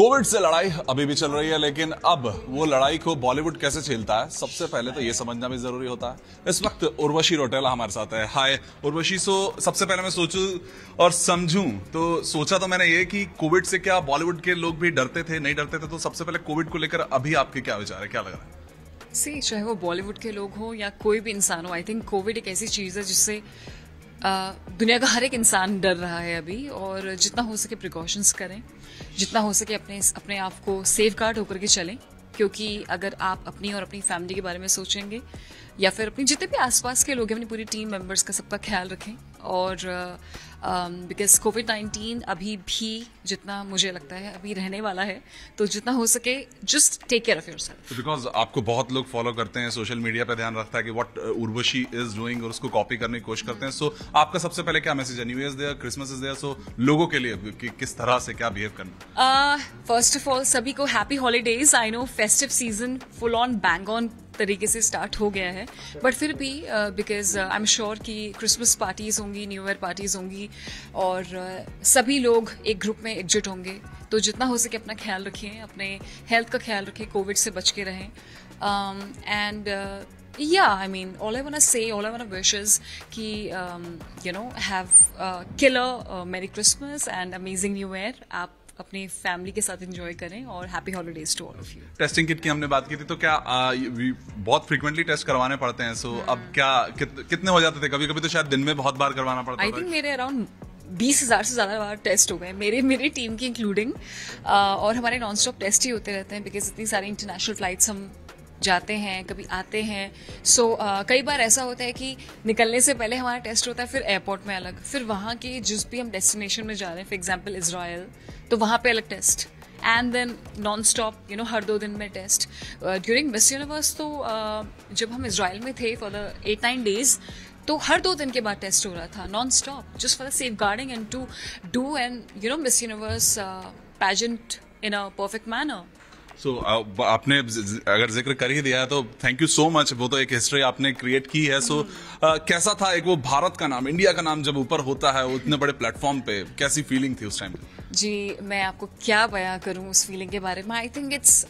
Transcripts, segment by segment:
Covid से लड़ाई अभी भी चल रही है, लेकिन अब वो लड़ाई को बॉलीवुड कैसे झेलता है, सबसे पहले तो ये समझना भी ज़रूरी होता है। इस वक्त उर्वशी रोटेला हमारे साथ है। हाय, उर्वशी, सो सबसे पहले मैं सोचूं और समझूं तो सोचा तो मैंने ये कि कोविड से क्या बॉलीवुड के लोग भी डरते थे, नहीं डरते थे तो सबसे पहले कोविड को लेकर अभी आपके क्या विचार है, क्या लग रहा है? सी चाहे वो बॉलीवुड के लोग हो या कोई भी इंसान हो आई थिंक कोविड एक ऐसी चीज़ है जिससे दुनिया का हर एक इंसान डर रहा है अभी, और जितना हो सके प्रिकॉशंस करें, जितना हो सके अपने अपने आप को सेफ़ गार्ड होकर के चलें, क्योंकि अगर आप अपनी और अपनी फैमिली के बारे में सोचेंगे, या फिर अपने जितने भी आसपास के लोग हैं, अपनी पूरी टीम मेंबर्स का सबका ख्याल रखें और बिकॉज़ कोविड नाइन्टीन अभी भी जितना मुझे लगता है अभी रहने वाला है तो जितना हो सके just take care of yourself because आपको बहुत लोग फॉलो करते हैं सोशल मीडिया पर ध्यान रखता है कि वट उर्वशी इज़ डूइंग और उसको कॉपी करने की कोशिश करते हैं। सो so, आपका सबसे पहले क्या मैसेज है? New year there Christmas is there so लोगों के लिए कि किस तरह से क्या बिहेव करना फ़र्स्ट ऑफ़ ऑल सभी को happy holidays I know festive season full on bang on तरीके से स्टार्ट हो गया है। बट फिर भी बिकॉज़ आई एम श्योर कि क्रिसमस पार्टीज़ होंगी न्यू ईयर पार्टीज़ होंगी और uh, सभी लोग एक ग्रुप में एकजुट होंगे। तो जितना हो सके अपना ख्याल रखें अपने हेल्थ का ख्याल रखें कोविड से बच के रहें। एंड या I mean all I want say all I want wishes कि you know have killer merry Christmas and amazing new year आप अपनी फैमिली के साथ एंजॉय करें और happy holidays to all of you testing kit की हमने बात की थी तो क्या आ, बहुत फ्रीक्वेंटली टेस्ट करवाने पड़ते हैं सो so, अब क्या कित, कितने हो जाते थे? कभी कभी तो शायद दिन में बहुत बार करवाना पड़ता आई थिंक मेरे अराउंड बीस हज़ार से ज़्यादा बार टेस्ट हो गए मेरे मेरी टीम की इंक्लूडिंग और हमारे नॉन स्टॉप टेस्ट ही होते रहते हैं बिकॉज़ इतनी सारी इंटरनेशनल फ्लाइट्स हम जाते हैं कभी आते हैं। सो so, uh, कई बार ऐसा होता है कि निकलने से पहले हमारा टेस्ट होता है फिर एयरपोर्ट में अलग फिर वहाँ के जिस भी हम डेस्टिनेशन में जा रहे हैं फॉर एग्ज़ाम्पल इसराइल तो वहाँ पे अलग test and then non stop you know हर दो दिन में टेस्ट ड्यूरिंग मिस यूनिवर्स तो uh, जब हम इसराइल में थे for the eight nine days तो हर दो दिन के बाद टेस्ट हो रहा था non stop just for the safeguarding and to do and you know Miss Universe pageant in a perfect manner so so, आपने अगर ज़िक्र कर ही दिया है तो थैंक यू सो मच वो तो एक हिस्ट्री आपने क्रिएट की है. सो so, कैसा था एक वो भारत का नाम इंडिया का नाम जब ऊपर होता है उतने बड़े प्लेटफॉर्म पे कैसी फीलिंग थी उस टाइम जी मैं आपको क्या बयां करूँ उस फीलिंग के बारे में? I think it's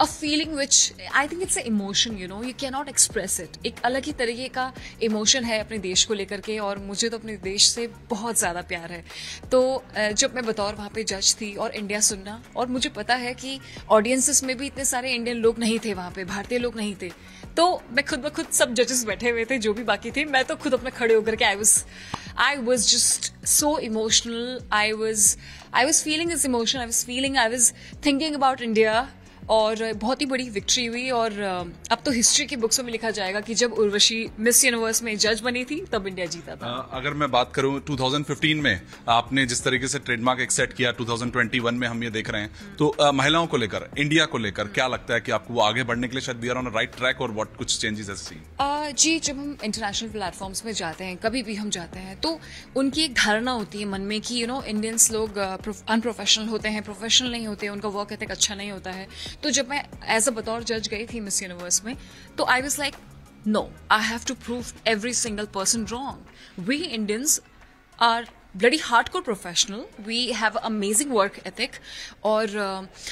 a feeling which I think it's a emotion you know you can not express it एक अलग ही तरीके का इमोशन है अपने देश को लेकर के और मुझे तो अपने देश से बहुत ज़्यादा प्यार है। तो जब मैं बतौर वहाँ पे जज थी और इंडिया सुनना, और मुझे पता है कि ऑडियंसेस में भी इतने सारे इंडियन लोग नहीं थे वहाँ पे, भारतीय लोग नहीं थे। तो मैं खुद ब खुद सब जजेस बैठे हुए थे, जो भी बाकी थे, मैं तो खुद अपने खड़े होकर के I was I was just so emotional I was I was feeling is emotion I was feeling I was thinking about India और बहुत ही बड़ी विक्ट्री हुई और अब तो हिस्ट्री की बुक्सों में लिखा जाएगा कि जब उर्वशी मिस यूनिवर्स में जज बनी थी तब इंडिया जीता था। अगर मैं बात करूँ 2015 में आपने जिस तरीके से ट्रेडमार्क एक सेट किया 2021 में हम ये देख रहे हैं तो महिलाओं को लेकर इंडिया को लेकर क्या लगता है कि आपको वो आगे बढ़ने के लिए शायद we are on right track और व्हाट कुछ चेंजेस ऐसे जी जब हम इंटरनेशनल प्लेटफॉर्म्स में जाते हैं कभी भी हम जाते हैं तो उनकी एक धारणा होती है मन में कि यू नो इंडियंस लोग अनप्रोफेशनल होते हैं प्रोफेशनल नहीं होते उनका वर्क एथिक अच्छा नहीं होता है। तो जब मैं एज अ बतौर जज गई थी मिस यूनिवर्स में तो I was like no I have to prove every single person wrong we Indians are bloody hardcore professional we have amazing work ethic और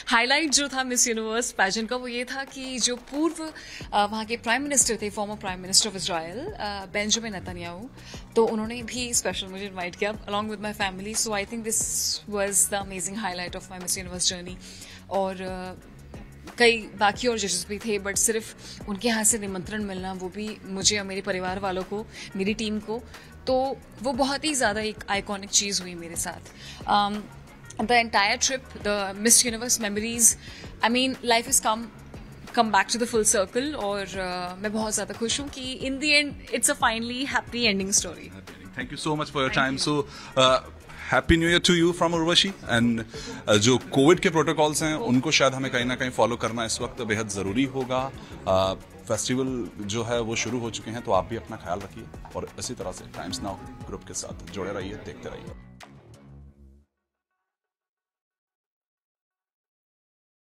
हाईलाइट uh, जो था मिस यूनिवर्स पैजन का वो ये था कि जो पूर्व uh, वहाँ के प्राइम मिनिस्टर थे former prime minister of Israel Benjamin Netanyahu तो उन्होंने भी स्पेशल मुझे इन्वाइट किया along with my family so I think this was the amazing highlight of my Miss Universe journey और uh, कई बाकी और जजेस भी थे बट सिर्फ़ उनके यहाँ से निमंत्रण मिलना वो भी मुझे और मेरे परिवार वालों को मेरी टीम को तो वो बहुत ही ज़्यादा एक आइकॉनिक चीज़ हुई मेरे साथ। The entire trip the Miss Universe memories I mean life is come come back to the full circle और uh, मैं बहुत ज़्यादा खुश हूँ कि in the end it's a finally happy ending story thank you so much for your time so happy new year to you from Urvashi and जो Covid के protocols हैं उनको शायद हमें कहीं ना कहीं फॉलो करना इस वक्त बेहद ज़रूरी होगा। फेस्टिवल uh, जो है वो शुरू हो चुके हैं तो आप भी अपना ख्याल रखिए। और इसी तरह से टाइम्स नाउ ग्रुप के साथ जुड़े रहिए देखते रहिए।